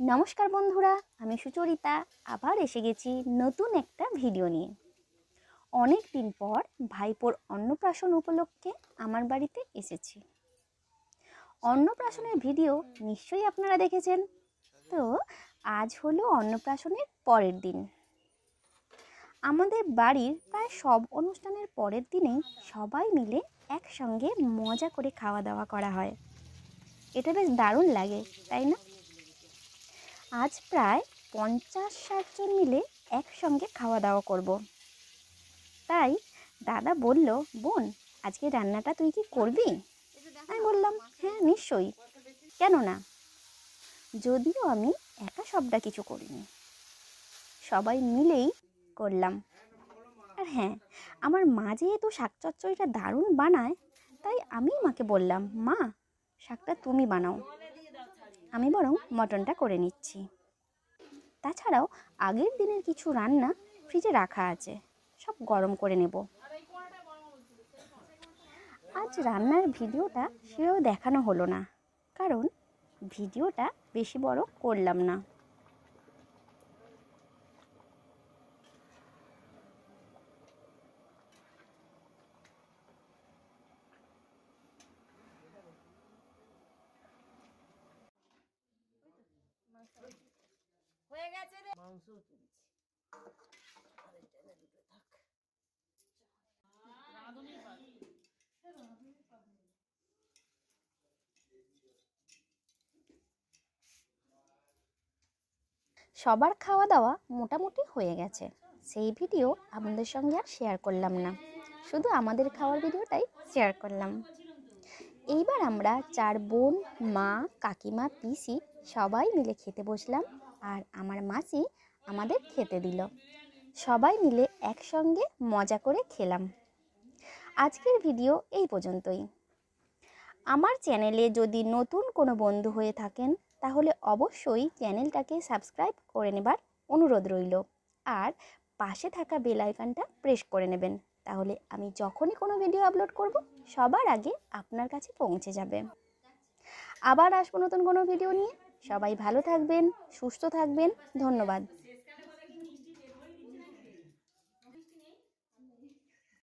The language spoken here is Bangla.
নমস্কার বন্ধুরা, আমি সুচরিতা। আবার এসে গেছি নতুন একটা ভিডিও নিয়ে। অনেক দিন পর ভাইপোর অন্নপ্রাশন উপলক্ষে আমার বাড়িতে এসেছি। অন্নপ্রাশনের ভিডিও নিশ্চয়ই আপনারা দেখেছেন। তো, আজ হলো অন্নপ্রাশনের পরের দিন। আমাদের বাড়ির প্রায় সব অনুষ্ঠানের পরের দিনেই সবাই মিলে একসঙ্গে মজা করে খাওয়া দাওয়া করা হয়। এটা বেশ দারুণ লাগে, তাই না? আজ প্রায় পঞ্চাশ ষাটজন মিলে একসঙ্গে খাওয়া দাওয়া করব। তাই দাদা বলল, বোন, আজকে রান্নাটা তুই কি করবি? আমি বললাম হ্যাঁ নিশ্চয়ই। কেন না যদিও আমি একা সবটা কিছু করিনি। সবাই মিলেই করলাম। আর হ্যাঁ আমার মা যেহেতু শাক চচ্চড়িটা দারুণ বানায়, তাই আমি মাকে বললাম, মা, শাকটা তুমি বানাও। আমি বরং মটনটা করে নিচ্ছি। তাছাড়াও আগের দিনের কিছু রান্না ফ্রিজে রাখা আছে। সব গরম করে নেব। আজ রান্নার ভিডিওটা সেও দেখানো হলো না। কারণ ভিডিওটা বেশি বড় করলাম না। হয়ে গেছে রে। মাংস তুলছি। সবার খাওয়া দাওয়া মোটামুটি হয়ে গেছে। সেই ভিডিও আপনাদের সঙ্গে আর শেয়ার করলাম না। শুধু আমাদের খাওয়ার ভিডিওটাই শেয়ার করলাম। এইবার আমরা চার বোন মা কাকিমা পিসি সবাই মিলে খেতে বসলাম। আর আমার মাসি আমাদের খেতে দিল। সবাই মিলে একসঙ্গে মজা করে খেলাম। আজকের ভিডিও এই পর্যন্তই। আমার চ্যানেলে যদি নতুন কোনো বন্ধু হয়ে থাকেন, তাহলে অবশ্যই চ্যানেলটাকে সাবস্ক্রাইব করে নেবার অনুরোধ রইল। আর পাশে থাকা বেল আইকনটা প্রেস করে নেবেন। তাহলে আমি যখনই কোনো ভিডিও আপলোড করব, সবার আগে আপনার কাছে পৌঁছে যাবে। আবার আসব নতুন কোনো ভিডিও নিয়ে। সবাই ভালো থাকবেন সুস্থ থাকবেন ধন্যবাদ।